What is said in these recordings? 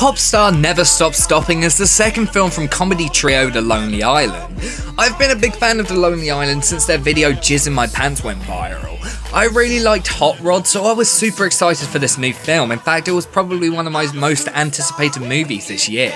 Popstar Never Stop Stopping is the second film from comedy trio The Lonely Island. I've been a big fan of The Lonely Island since their video Jizz in My Pants went viral. I really liked Hot Rod, so I was super excited for this new film. In fact, it was probably one of my most anticipated movies this year.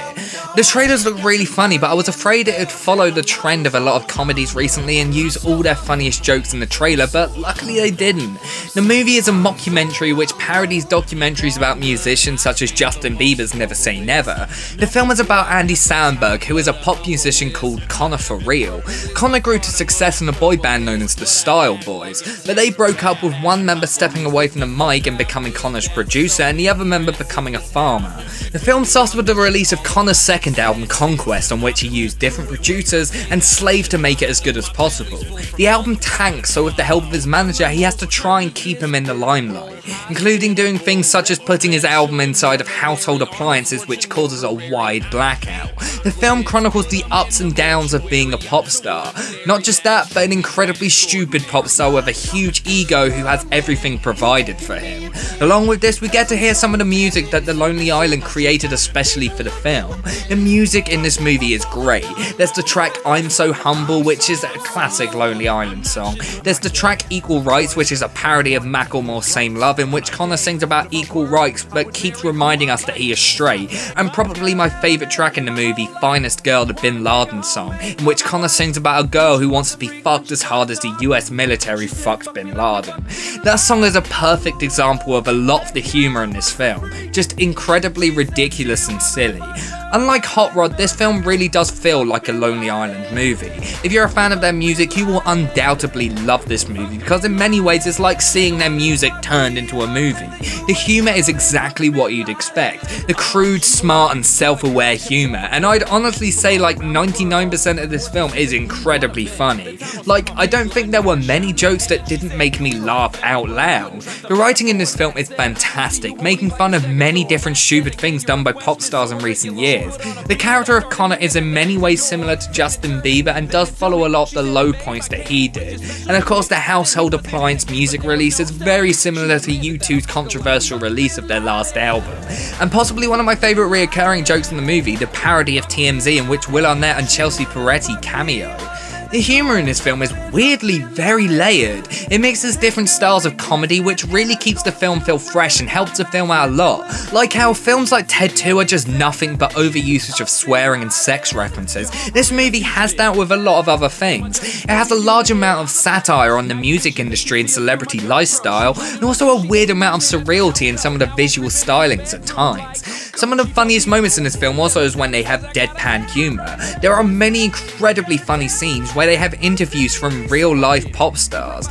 The trailers looked really funny, but I was afraid it would follow the trend of a lot of comedies recently and use all their funniest jokes in the trailer, but luckily they didn't. The movie is a mockumentary which parodies documentaries about musicians such as Justin Bieber's Never Say Never. The film is about Andy Samberg, who is a pop musician called Connor for Real. Connor grew to success in a boy band known as the Style Boyz, but they broke up with one member stepping away from the mic and becoming Connor's producer, and the other member becoming a farmer. The film starts with the release of Connor's second album, CONNquest, on which he used different producers and slaved to make it as good as possible. The album tanks, so with the help of his manager, he has to try and keep him in the limelight, including doing things such as putting his album inside of household appliances, which causes a wide blackout. The film chronicles the ups and downs of being a pop star. Not just that, but an incredibly stupid pop star with a huge ego who has everything provided for him. Along with this, we get to hear some of the music that The Lonely Island created especially for the film. The music in this movie is great. There's the track I'm So Humble, which is a classic Lonely Island song. There's the track Equal Rights, which is a parody of Macklemore's Same Love, in which Connor sings about equal rights but keeps reminding us that he is straight. And probably my favourite track in the movie, Finest Girl, the Bin Laden song, in which Connor sings about a girl who wants to be fucked as hard as the US military fucked Bin Laden. That song is a perfect example of a lot of the humour in this film, just incredibly ridiculous and silly. Unlike Hot Rod, this film really does feel like a Lonely Island movie. If you're a fan of their music, you will undoubtedly love this movie because in many ways it's like seeing their music turned into a movie. The humour is exactly what you'd expect. The crude, smart and self-aware humour, and I'd honestly say like 99% of this film is incredibly funny. Like, I don't think there were many jokes that didn't make me laugh out loud. The writing in this film is fantastic, making fun of many different stupid things done by pop stars in recent years is. The character of Connor is in many ways similar to Justin Bieber and does follow a lot of the low points that he did. And of course, the household appliance music release is very similar to U2's controversial release of their last album. And possibly one of my favourite reoccurring jokes in the movie, the parody of TMZ in which Will Arnett and Chelsea Peretti cameo. The humour in this film is weirdly very layered. It mixes different styles of comedy, which really keeps the film feel fresh and helps the film out a lot. Like how films like Ted 2 are just nothing but overusage of swearing and sex references. This movie has that with a lot of other things. It has a large amount of satire on the music industry and celebrity lifestyle, and also a weird amount of surrealty in some of the visual stylings at times. Some of the funniest moments in this film also is when they have deadpan humour. There are many incredibly funny scenes where where they have interviews from real life pop stars.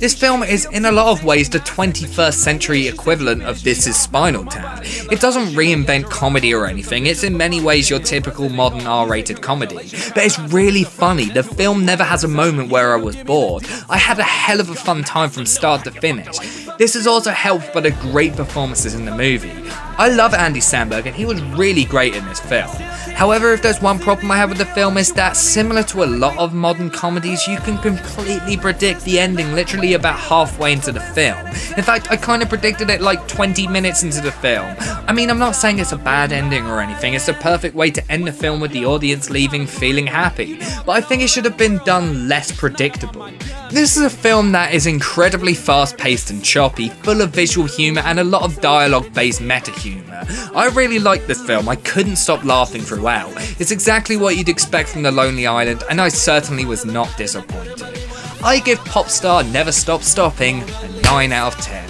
This film is in a lot of ways the 21st century equivalent of This Is Spinal Tap. It doesn't reinvent comedy or anything, it's in many ways your typical modern R rated comedy. But it's really funny, the film never has a moment where I was bored. I had a hell of a fun time from start to finish. This is also helped by the great performances in the movie. I love Andy Samberg and he was really great in this film. However, if there's one problem I have with the film is that similar to a lot of modern comedies, you can completely predict the ending literally about halfway into the film. In fact, I kind of predicted it like 20 minutes into the film. I mean, I'm not saying it's a bad ending or anything, it's the perfect way to end the film with the audience leaving feeling happy, but I think it should have been done less predictable. This is a film that is incredibly fast paced and choppy, full of visual humour and a lot of dialogue based meta humour. I really liked this film, I couldn't stop laughing throughout. It's exactly what you'd expect from The Lonely Island, and I certainly was not disappointed. I give Popstar Never Stop Stopping a 9 out of 10.